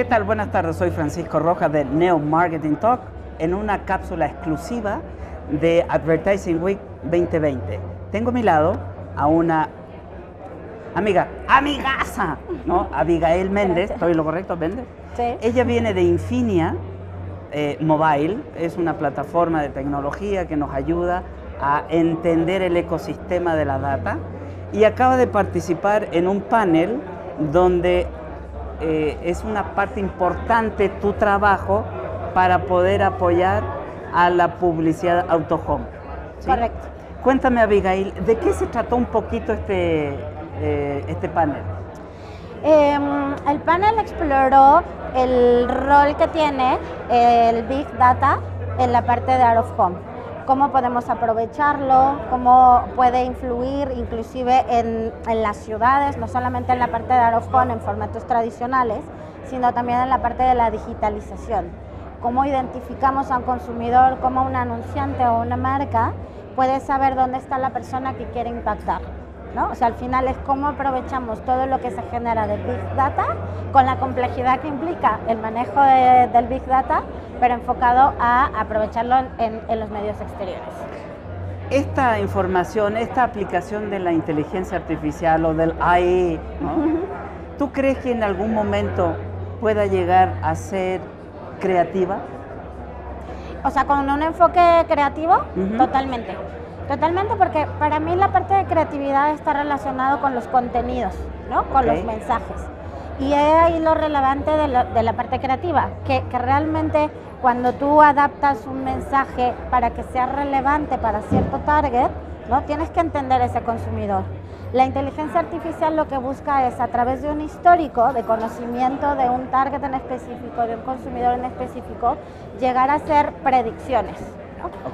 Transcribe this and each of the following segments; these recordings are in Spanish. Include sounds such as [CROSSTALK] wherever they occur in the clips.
¿Qué tal? Buenas tardes, soy Francisco Rojas de Neo Marketing Talk en una cápsula exclusiva de Advertising Week 2020. Tengo a mi lado a una amiga, amigaza, ¿no? Abigail Méndez, ¿estoy lo correcto, Méndez? Sí. Ella viene de Infinia eh, Mobile, es una plataforma de tecnología que nos ayuda a entender el ecosistema de la data y acaba de participar en un panel donde eh, es una parte importante tu trabajo para poder apoyar a la publicidad auto home. ¿sí? Correcto. Cuéntame, Abigail, ¿de qué se trató un poquito este, eh, este panel? Em, el panel exploró el rol que tiene el Big Data en la parte de Out of Home. Cómo podemos aprovecharlo, cómo puede influir inclusive en, en las ciudades, no solamente en la parte de Home en formatos tradicionales, sino también en la parte de la digitalización. Cómo identificamos a un consumidor, cómo un anunciante o una marca puede saber dónde está la persona que quiere impactar. ¿no? O sea, al final es cómo aprovechamos todo lo que se genera de Big Data con la complejidad que implica el manejo de- del Big Data, pero enfocado a aprovecharlo en, en los medios exteriores. Esta información, esta aplicación de la inteligencia artificial o del AI, ¿no? ¿tú crees que en algún momento pueda llegar a ser creativa? O sea, con un enfoque creativo, Ujú. totalmente. Totalmente, porque para mí la parte de creatividad está relacionado con los contenidos, ¿no? Con los mensajes. Y es ahí lo relevante de, lo- de la parte creativa, que, que realmente cuando tú adaptas un mensaje para que sea relevante para cierto target, ¿no? Tienes que entender ese consumidor. La inteligencia artificial lo que busca es a través de un histórico de conocimiento de un target en específico, de un consumidor en específico, llegar a hacer predicciones.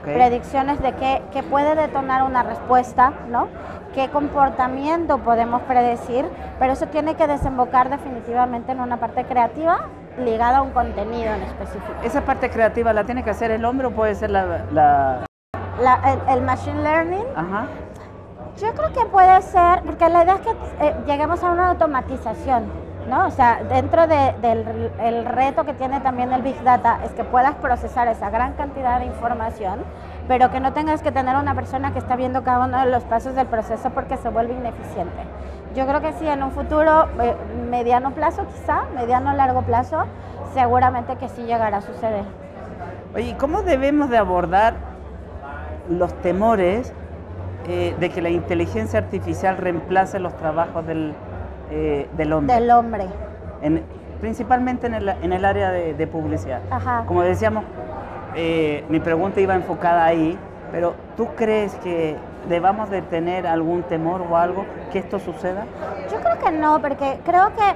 Predicciones de qué, qué puede detonar una respuesta, ¿no? qué comportamiento podemos predecir, pero eso tiene que desembocar definitivamente en una parte creativa ligada a un contenido en específico. ¿Esa parte creativa la tiene que hacer el hombre o puede ser la... la- La- el, el machine learning Ajá. Yo creo que puede ser, porque la idea es que eh, lleguemos a una automatización, ¿no? O sea, dentro de- del el reto que tiene también el Big Data es que puedas procesar esa gran cantidad de información, pero que no tengas que tener una persona que está viendo cada uno de los pasos del proceso porque se vuelve ineficiente. Yo creo que sí, en un futuro, eh, mediano plazo quizá, mediano largo plazo, seguramente que sí llegará a suceder. Oye, ¿y ¿cómo debemos de abordar los temores eh, de que la inteligencia artificial reemplace los trabajos del, eh, del hombre? Del hombre. En- principalmente en el, en el área de, de publicidad. Ajá. Como decíamos, mi pregunta iba enfocada ahí, pero ¿tú crees que debamos de tener algún temor o algo que esto suceda? Yo creo que no, porque creo que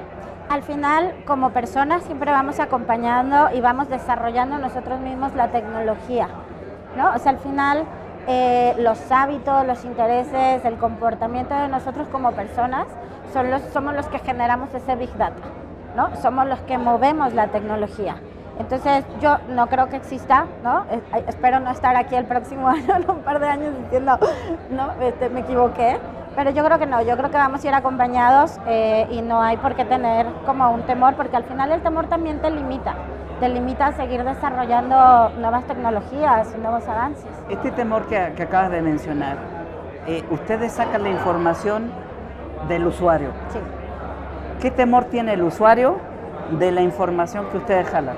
al final como personas siempre vamos acompañando y vamos desarrollando nosotros mismos la tecnología, ¿no? O sea, al final eh, los hábitos, los intereses, el comportamiento de nosotros como personas son los, somos los que generamos ese Big Data, ¿no? Somos los que movemos la tecnología. Entonces yo no creo que exista, ¿no? Eh, espero no estar aquí el próximo [LAUGHS] año, en un par de años diciendo, no, este, me equivoqué. Pero yo creo que no, yo creo que vamos a ir acompañados eh, y no hay por qué tener como un temor, porque al final el temor también te limita, te limita a seguir desarrollando nuevas tecnologías y nuevos avances. Este temor que, que acabas de mencionar, eh, ustedes sacan la información del usuario. Sí. ¿Qué temor tiene el usuario de la información que ustedes jalan?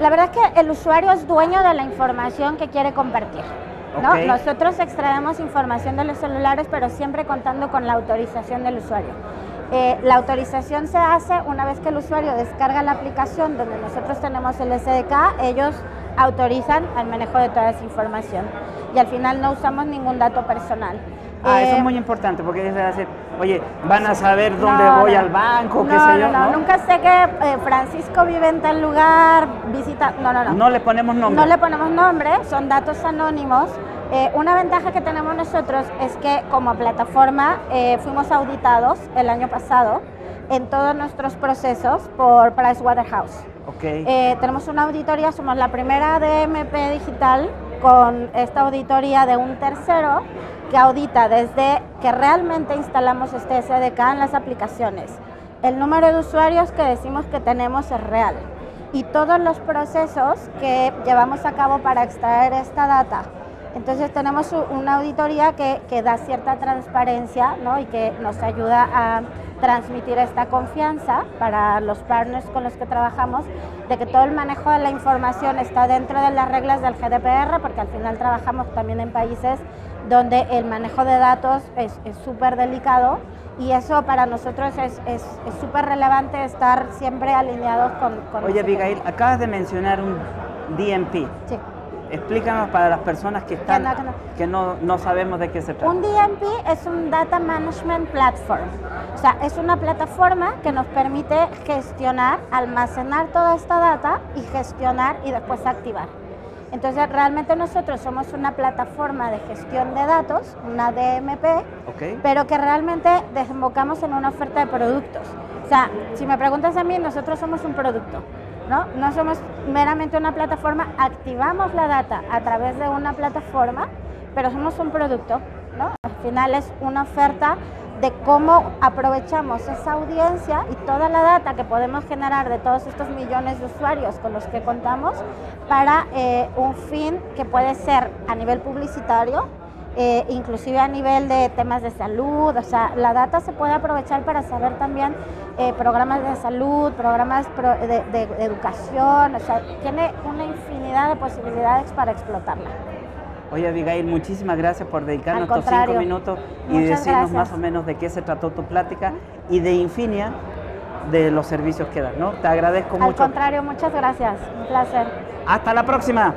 La verdad es que el usuario es dueño de la información que quiere compartir. ¿no? Ok. Nosotros extraemos información de los celulares, pero siempre contando con la autorización del usuario. Eh, la autorización se hace una vez que el usuario descarga la aplicación donde nosotros tenemos el SDK, ellos autorizan al manejo de toda esa información y al final no usamos ningún dato personal. Ah, eso Eh, es muy importante porque ellos van a decir, oye, van a saber dónde no, voy no. al banco, qué sé yo. No, no, nunca sé que eh, Francisco vive en tal lugar, visita. No, no, no. No le ponemos nombre. No le ponemos nombre, son datos anónimos. Eh, una ventaja que tenemos nosotros es que como plataforma eh, fuimos auditados el año pasado en todos nuestros procesos por Pricewaterhouse. Ok. Eh, tenemos una auditoría, somos la primera DMP digital con esta auditoría de un tercero que audita desde que realmente instalamos este SDK en las aplicaciones, el número de usuarios que decimos que tenemos es real y todos los procesos que llevamos a cabo para extraer esta data. Entonces tenemos una auditoría que, que da cierta transparencia ¿no? y que nos ayuda a transmitir esta confianza para los partners con los que trabajamos, de que todo el manejo de la información está dentro de las reglas del GDPR, porque al final trabajamos también en países donde el manejo de datos es súper delicado y eso para nosotros es súper relevante estar siempre alineados con... con Oye, Abigail, acabas de mencionar un DMP. Sí. Explícanos para las personas que están que no, no, sabemos de qué se trata. Un DMP es un Data Management Platform. O sea, es una plataforma que nos permite gestionar, almacenar toda esta data y gestionar y después activar. Entonces, realmente nosotros somos una plataforma de gestión de datos, una DMP, pero que realmente desembocamos en una oferta de productos. O sea, si me preguntas a mí, nosotros somos un producto, ¿no? No somos meramente una plataforma, activamos la data a través de una plataforma, pero somos un producto, ¿no? Al final es una oferta de cómo aprovechamos esa audiencia y toda la data que podemos generar de todos estos millones de usuarios con los que contamos para eh, un fin que puede ser a nivel publicitario, eh, inclusive a nivel de temas de salud, o sea, la data se puede aprovechar para saber también eh, programas de salud, programas de, de educación, o sea, tiene una infinidad de posibilidades para explotarla. Oye, Abigail, muchísimas gracias por dedicarnos estos cinco minutos y decirnos más o menos de qué se trató tu plática y de Infinia de los servicios que dan, ¿no? Te agradezco mucho. Al contrario, muchas gracias. Un placer. Hasta la próxima.